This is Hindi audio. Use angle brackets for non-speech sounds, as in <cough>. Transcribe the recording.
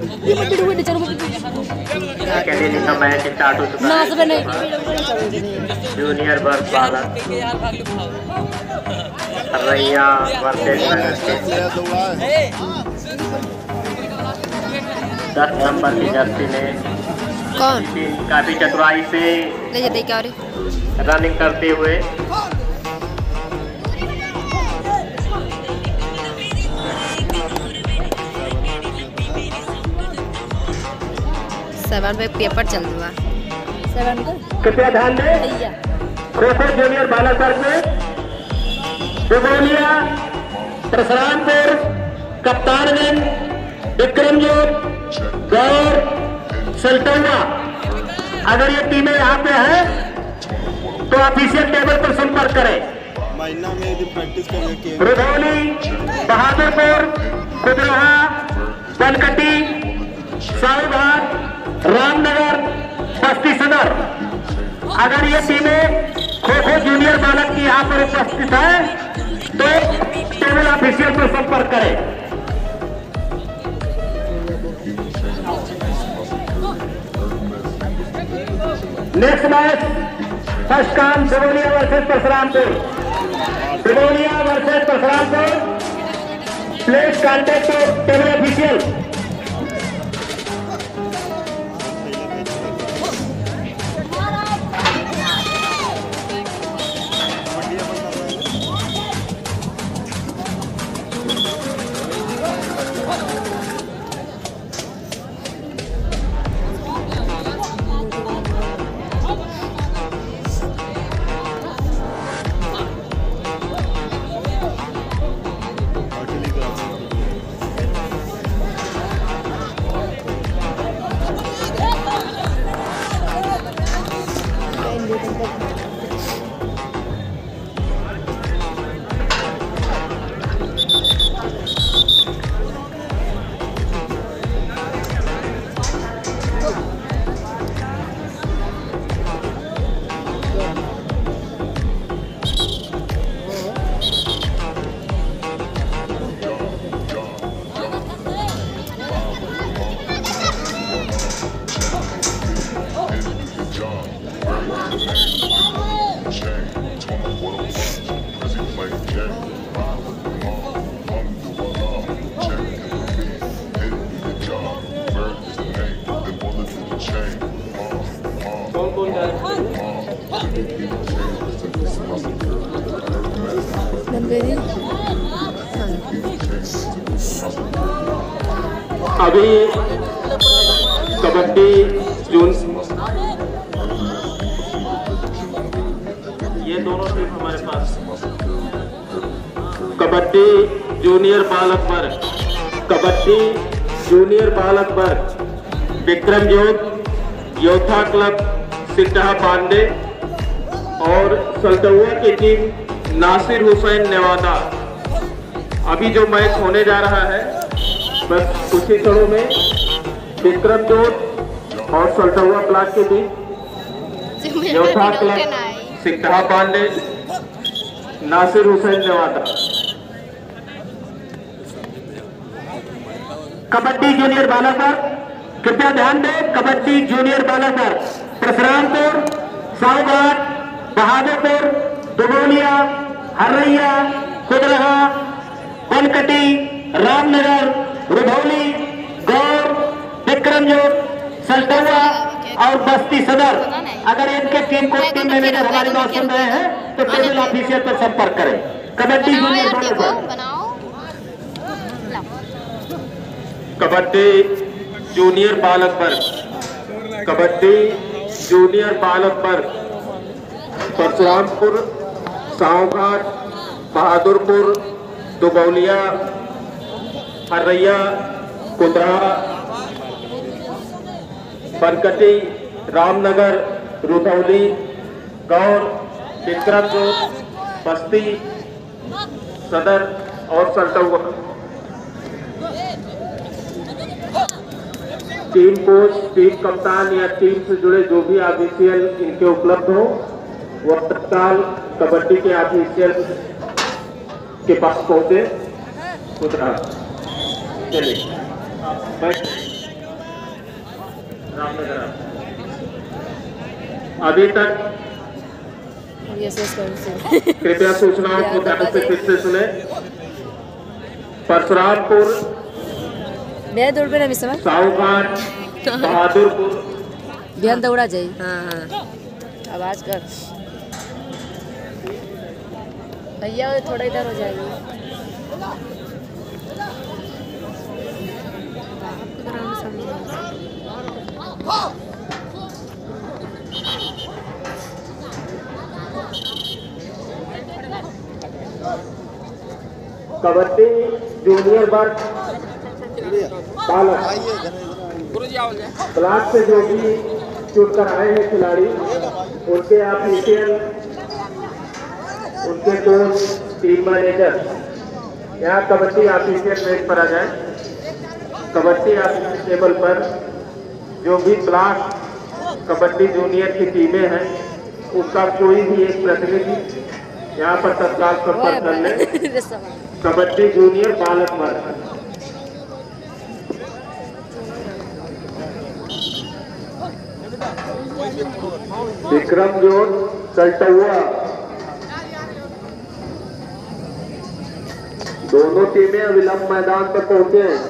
ये लोग बिड़ू बिड़ू चलो कैंडी का मैच स्टार्ट हो चुका है ना सब नहीं जूनियर वर्ग वाला रैया वर्सेस दस नंबर की जर्सी ने कौन काफ़ी चतुराई से ले जाते क्या रनिंग करते हुए सेवन पे पेपर चल रहा सेवन को? कृपया ध्यान दें। भैया। खो खो जूनियर बालक वर्ग में कप्तानगंज विक्रमजोत गौर सल्टौना अगर ये टीमें यहाँ पे हैं तो ऑफिशियल टेबल पर संपर्क करें। महीना में यदि प्रैक्टिस करके रुधौली बहादुरपुर कुदरहा बनकटी साहूघाट रामनगर बस्ती सदर। अगर ये टीमें खो खो जूनियर बालक की यहाँ पर उपस्थित है तो टेबल ऑफिशियल को संपर्क करें। नेक्स्ट मैच फ़र्स्ट काम Deolia versus Parshurampur Deolia versus Parshurampur place contact table official अभी कबड्डी जून ये दोनों टीम हमारे पास। कबड्डी जूनियर बालक वर्ग कबड्डी जूनियर बालक वर्ग विक्रम योग योथा क्लब सिकहा पांडे और सल्टुआ की टीम नासिर हुसैन नेवादा। अभी जो मैच होने जा रहा है बस कुछ ही क्षणों में विक्रम जोत और सल्टुआ क्लास के बीच क्लब सिकहा पांडे नासिर हुसैन नेवादा कबड्डी जूनियर बालक वर्ग कृपया ध्यान दें कबड्डी जूनियर बालक वर्ग परशुरामपुर साहूघाट बहादुरपुर दुबोलिया हर्रैया कुदरहा बनकटी रामनगर रुधौली गौर विक्रमजोत सल्टुआ और बस्ती सदर। अगर इनके टीम को टीम मैनेजर हमारी बात सुन रहे हैं तो टेबल ऑफिसियल पर संपर्क करें। कबड्डी कबड्डी जूनियर बालक वर्ग कबड्डी जूनियर बालक वर्ग परशुरामपुर सावघाट बहादुरपुर दुबौलिया हर्रैया कुंदरा बनकटी रामनगर रुधौली गौर विक्रमजोत बस्ती, सदर और सल्टुआ टीम कोच, टीम कप्तान या टीम से जुड़े जो भी ऑफिशियल इनके उपलब्ध हो, वो तत्काल कबड्डी के ऑफिशियल के पास पहुँचे। उतरा चलिए बैठ अभी तक कृपया सूचनाओं <laughs> को ध्यान से फिर से सुने। परशुरामपुर बिहान दौड़ पे ना मिस साहूघाट बहादुरपुर। बिहान दौड़ा जाई हाँ हाँ। आवाज़ कर। भैया थोड़ा इधर हो जाएगी। कबड्डी जूनियर वर्ग बालक। क्लास से जो भी चुन कर आए हैं खिलाड़ी उनके ऑफिशियल उनके कोच टीम मैनेजर यहाँ कबड्डी ऑफिशियल मैच पर आ जाए। कबड्डी ऑफिशियल टेबल पर जो भी ब्लॉक कबड्डी जूनियर की टीमें हैं, उसका कोई भी एक प्रतिनिधि यहाँ पर तत्काल संपर्क कर ले। कबड्डी जूनियर बालक वर्ग। विक्रम जोन सल्टुआ दोनों टीमें अविलंब मैदान पर पहुँचे हैं।